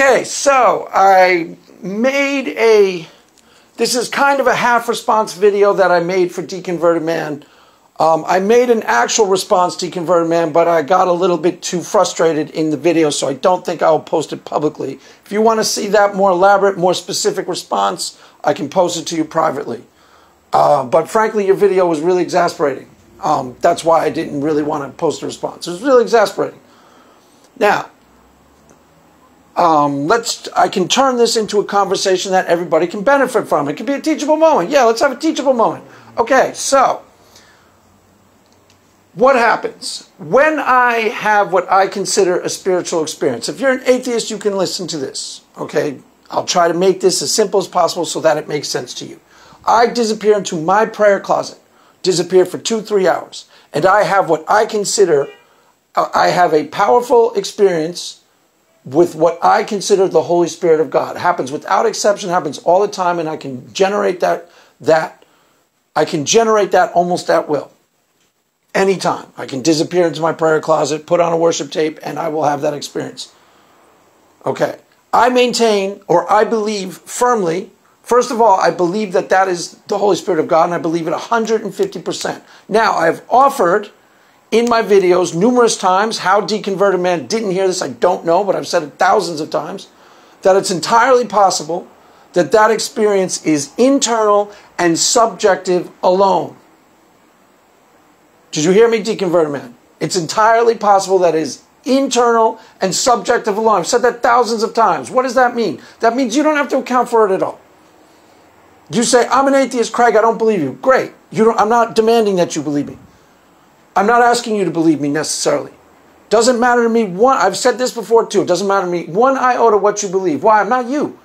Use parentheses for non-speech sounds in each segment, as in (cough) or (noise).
Okay, so I made a, this is kind of a half response video that I made for Deconverted Man. Um, I made an actual response to Deconverted Man, but I got a little bit too frustrated in the video, so I don't think I'll post it publicly. If you want to see that more elaborate, more specific response, I can post it to you privately. Uh, but frankly, your video was really exasperating. Um, that's why I didn't really want to post a response. It was really exasperating. Now, um, let's. I can turn this into a conversation that everybody can benefit from. It can be a teachable moment. Yeah, let's have a teachable moment. Okay, so what happens when I have what I consider a spiritual experience? If you're an atheist, you can listen to this. Okay, I'll try to make this as simple as possible so that it makes sense to you. I disappear into my prayer closet, disappear for two, three hours, and I have what I consider. I have a powerful experience with what I consider the Holy Spirit of God. It happens without exception, happens all the time, and I can generate that that I can generate that almost at will. Anytime. I can disappear into my prayer closet, put on a worship tape, and I will have that experience. Okay. I maintain or I believe firmly, first of all, I believe that that is the Holy Spirit of God, and I believe it 150%. Now, I've offered in my videos numerous times. How Deconverted Man didn't hear this, I don't know, but I've said it thousands of times that it's entirely possible that that experience is internal and subjective alone. Did you hear me, Deconverted Man? It's entirely possible that is internal and subjective alone. I've said that thousands of times. What does that mean? That means you don't have to account for it at all. You say, I'm an atheist, Craig, I don't believe you. Great. You don't, I'm not demanding that you believe me. I'm not asking you to believe me necessarily. Doesn't matter to me one, I've said this before too, it doesn't matter to me one iota what you believe. Why? I'm not you.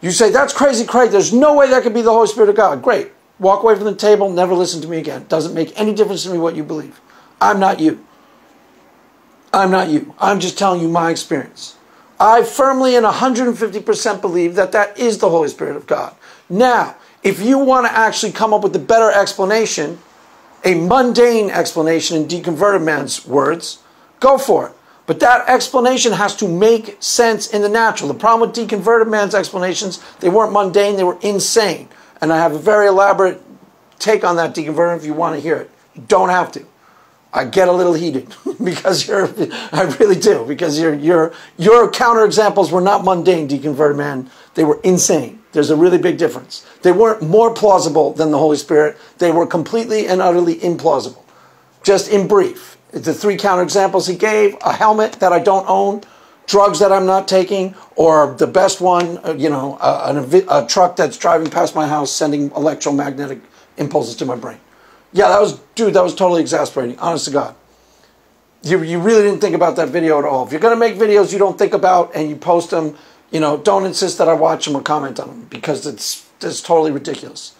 You say, that's crazy, Craig. There's no way that could be the Holy Spirit of God. Great. Walk away from the table, never listen to me again. Doesn't make any difference to me what you believe. I'm not you. I'm not you. I'm just telling you my experience. I firmly and 150% believe that that is the Holy Spirit of God. Now, if you want to actually come up with a better explanation, a mundane explanation in deconverted man's words, go for it. But that explanation has to make sense in the natural. The problem with deconverted man's explanations, they weren't mundane, they were insane. And I have a very elaborate take on that deconverted if you want to hear it. You don't have to. I get a little heated (laughs) because you're I really do, because your your your counterexamples were not mundane, deconverted man. They were insane. There's a really big difference. They weren't more plausible than the Holy Spirit. They were completely and utterly implausible. Just in brief, the three counterexamples he gave a helmet that I don't own, drugs that I'm not taking, or the best one, uh, you know, a, a, a truck that's driving past my house sending electromagnetic impulses to my brain. Yeah, that was, dude, that was totally exasperating, honest to God. You, you really didn't think about that video at all. If you're going to make videos you don't think about and you post them, you know, don't insist that I watch them or comment on them because it's, it's totally ridiculous.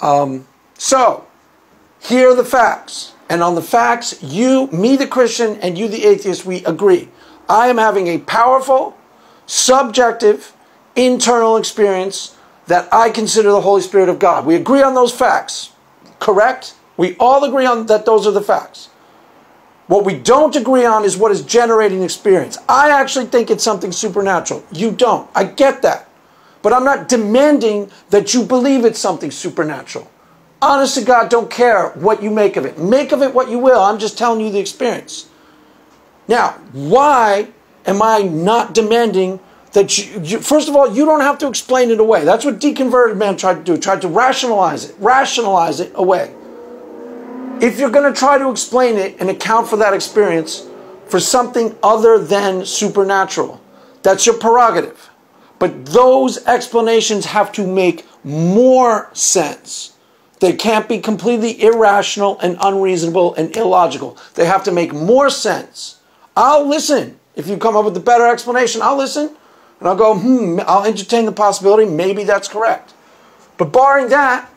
Um, so, here are the facts. And on the facts, you, me the Christian, and you the atheist, we agree. I am having a powerful, subjective, internal experience that I consider the Holy Spirit of God. We agree on those facts, correct? We all agree on that those are the facts. What we don't agree on is what is generating experience. I actually think it's something supernatural. You don't. I get that. But I'm not demanding that you believe it's something supernatural. Honest to God, don't care what you make of it. Make of it what you will. I'm just telling you the experience. Now, why am I not demanding that you, you, first of all, you don't have to explain it away. That's what deconverted man tried to do, tried to rationalize it, rationalize it away. If you're going to try to explain it and account for that experience for something other than supernatural, that's your prerogative. But those explanations have to make more sense. They can't be completely irrational and unreasonable and illogical. They have to make more sense. I'll listen. If you come up with a better explanation, I'll listen. And I'll go, hmm, I'll entertain the possibility. Maybe that's correct. But barring that,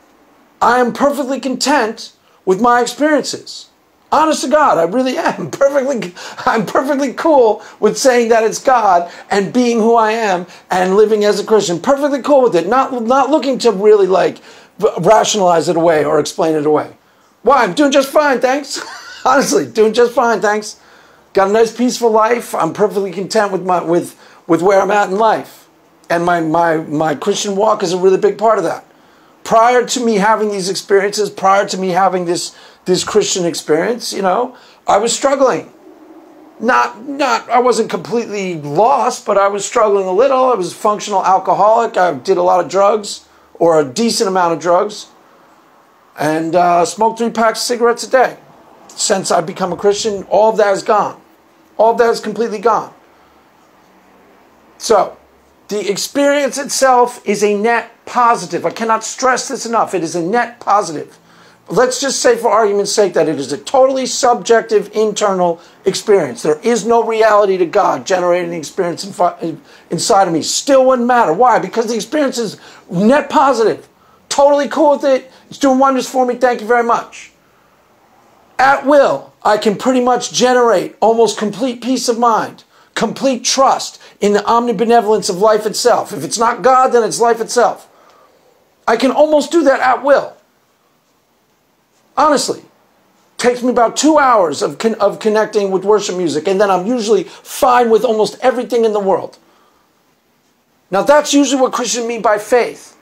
I am perfectly content with my experiences. Honest to God, I really am (laughs) perfectly. I'm perfectly cool with saying that it's God and being who I am and living as a Christian. Perfectly cool with it. Not not looking to really like rationalize it away or explain it away. Why? I'm doing just fine, thanks. (laughs) Honestly, doing just fine, thanks. Got a nice peaceful life. I'm perfectly content with my with with where I'm at in life. And my, my, my Christian walk is a really big part of that. Prior to me having these experiences, prior to me having this, this Christian experience, you know, I was struggling. Not, not, I wasn't completely lost, but I was struggling a little. I was a functional alcoholic. I did a lot of drugs, or a decent amount of drugs, and uh, smoked three packs of cigarettes a day. Since I've become a Christian, all of that is gone. All of that is completely gone. So, the experience itself is a net positive. I cannot stress this enough. It is a net positive. Let's just say, for argument's sake, that it is a totally subjective internal experience. There is no reality to God generating the experience uh, inside of me. Still wouldn't matter. Why? Because the experience is net positive. Totally cool with it. It's doing wonders for me. Thank you very much. At will, I can pretty much generate almost complete peace of mind, complete trust in the omnibenevolence of life itself. If it's not God, then it's life itself. I can almost do that at will. Honestly. Takes me about two hours of, con- of connecting with worship music, and then I'm usually fine with almost everything in the world. Now, that's usually what Christians mean by faith.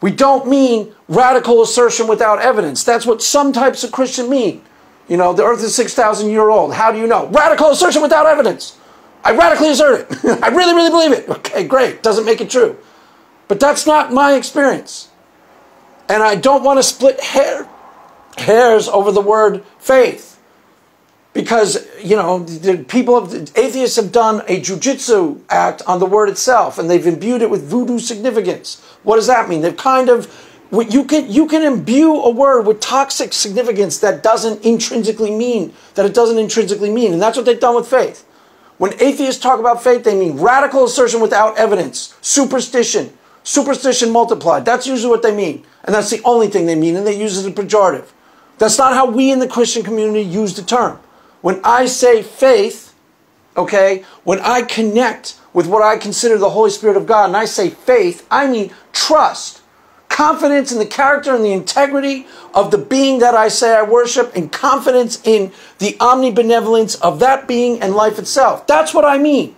We don't mean radical assertion without evidence. That's what some types of Christian mean. You know, the earth is 6,000 year old. How do you know? Radical assertion without evidence. I radically assert it. (laughs) I really, really believe it. Okay, great. Doesn't make it true. But that's not my experience. And I don't want to split hair, hairs over the word faith. Because, you know, the people of atheists have done a jujitsu act on the word itself and they've imbued it with voodoo significance. What does that mean? They've kind of you can you can imbue a word with toxic significance that doesn't intrinsically mean that it doesn't intrinsically mean, and that's what they've done with faith. When atheists talk about faith, they mean radical assertion without evidence, superstition, superstition multiplied. That's usually what they mean. And that's the only thing they mean, and they use it as a pejorative. That's not how we in the Christian community use the term. When I say faith, okay, when I connect with what I consider the Holy Spirit of God and I say faith, I mean trust, confidence in the character and the integrity of the being that I say I worship, and confidence in the omnibenevolence of that being and life itself. That's what I mean.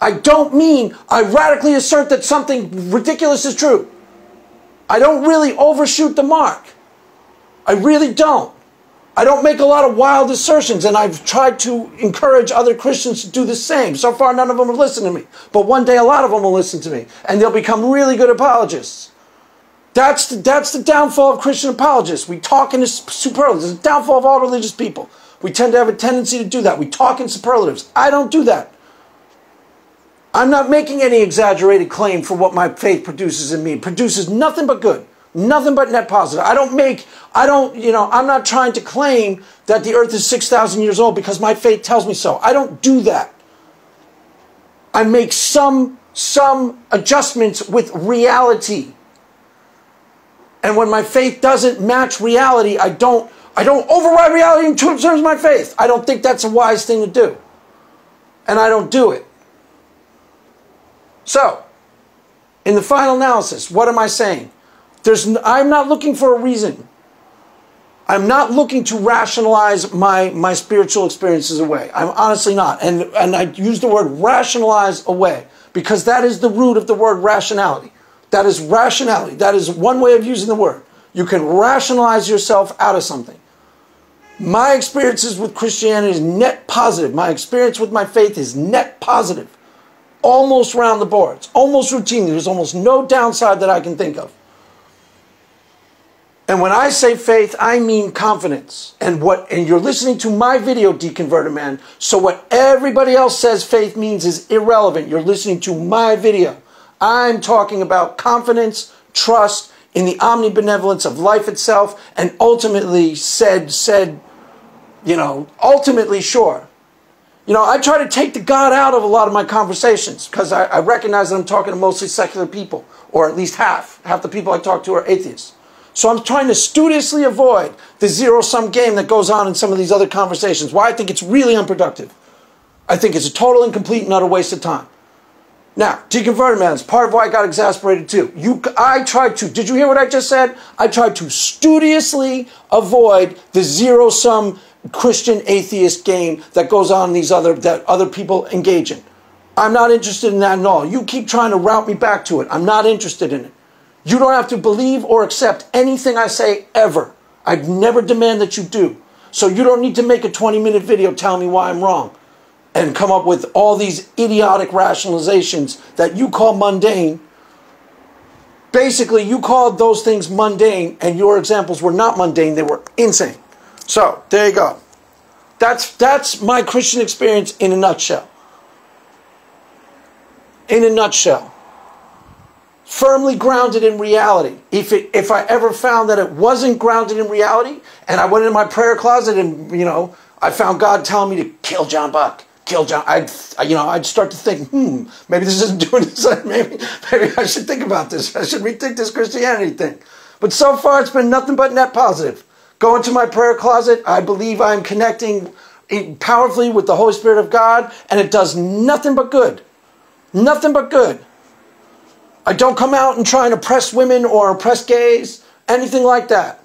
I don't mean I radically assert that something ridiculous is true. I don't really overshoot the mark. I really don't. I don't make a lot of wild assertions, and I've tried to encourage other Christians to do the same. So far, none of them have listened to me. But one day, a lot of them will listen to me, and they'll become really good apologists. That's the, that's the downfall of Christian apologists. We talk in superlatives. It's the downfall of all religious people. We tend to have a tendency to do that. We talk in superlatives. I don't do that. I'm not making any exaggerated claim for what my faith produces in me. It produces nothing but good. Nothing but net positive. I don't make, I don't, you know, I'm not trying to claim that the earth is 6,000 years old because my faith tells me so. I don't do that. I make some, some adjustments with reality. And when my faith doesn't match reality, I don't, I don't override reality in terms of my faith. I don't think that's a wise thing to do. And I don't do it. So, in the final analysis, what am I saying? There's, I'm not looking for a reason. I'm not looking to rationalize my, my spiritual experiences away. I'm honestly not. And, and I use the word rationalize away because that is the root of the word rationality. That is rationality. That is one way of using the word. You can rationalize yourself out of something. My experiences with Christianity is net positive. My experience with my faith is net positive. Almost round the boards, almost routinely. There's almost no downside that I can think of. And when I say faith, I mean confidence. And what and you're listening to my video, Deconverted Man. So what everybody else says faith means is irrelevant. You're listening to my video. I'm talking about confidence, trust in the omnibenevolence of life itself, and ultimately said, said, you know, ultimately sure. You know, I try to take the God out of a lot of my conversations because I, I recognize that I'm talking to mostly secular people, or at least half. Half the people I talk to are atheists. So I'm trying to studiously avoid the zero sum game that goes on in some of these other conversations. Why I think it's really unproductive. I think it's a total and complete and utter waste of time. Now, deconverted man is part of why I got exasperated too. You, I tried to. Did you hear what I just said? I tried to studiously avoid the zero sum Christian atheist game that goes on these other that other people engage in. I'm not interested in that at all. You keep trying to route me back to it. I'm not interested in it. You don't have to believe or accept anything I say ever. I'd never demand that you do. So you don't need to make a 20 minute video telling me why I'm wrong and come up with all these idiotic rationalizations that you call mundane. Basically, you called those things mundane, and your examples were not mundane, they were insane. So, there you go. That's, that's my Christian experience in a nutshell. In a nutshell. Firmly grounded in reality. If, it, if I ever found that it wasn't grounded in reality, and I went in my prayer closet and, you know, I found God telling me to kill John Buck, kill John, I'd, you know, I'd start to think, hmm, maybe this isn't (laughs) doing this. Maybe, maybe I should think about this. I should rethink this Christianity thing. But so far, it's been nothing but net positive. Go into my prayer closet. I believe I'm connecting powerfully with the Holy Spirit of God, and it does nothing but good. Nothing but good. I don't come out and try and oppress women or oppress gays, anything like that.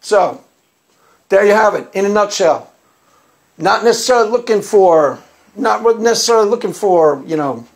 So, there you have it in a nutshell. Not necessarily looking for, not necessarily looking for, you know,